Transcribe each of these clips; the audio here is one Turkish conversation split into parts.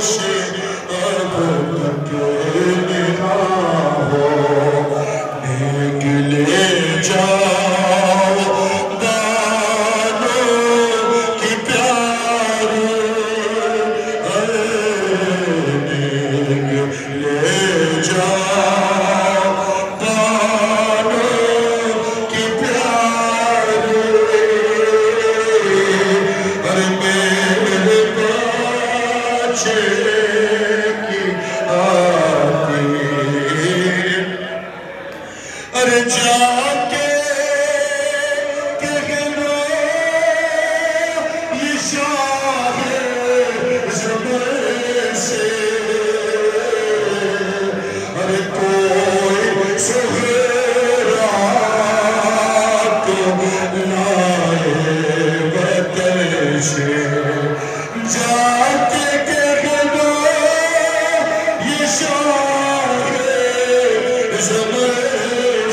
Yoshi.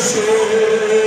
say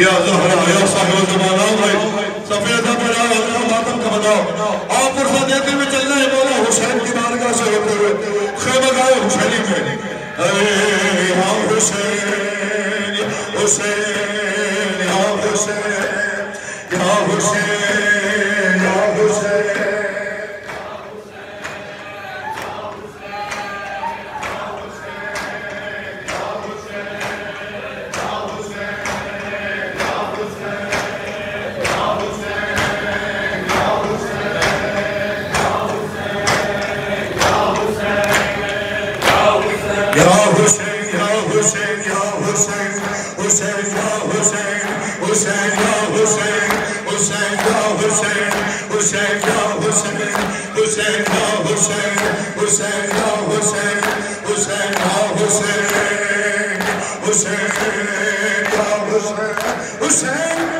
या जहरा या साहिब जमालाओं भाई। सफ़ेद बनाओ अल्लाह मातम का बनाओ। आप फुर्सत देते हुए चलना है बोला हुसैन की बारगाह से होते हुए। खेमा गाओ हुसैनी में। अरे हाँ हुसैन हुसैन हाँ Hussain. Ya Hüseyin, ya Hüseyin, ya Hüseyin, Hüseyin, ya Hüseyin, Hüseyin, ya Hüseyin, Hüseyin, ya Hüseyin, Hüseyin, ya Hüseyin, Hüseyin, ya Hüseyin, Hüseyin, ya Hüseyin, Hüseyin, ya Hüseyin, Hüseyin, ya Hüseyin, Hüseyin.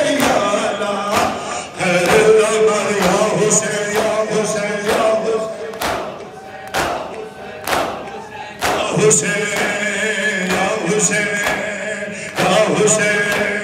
Hüseyin, ya Hüseyin.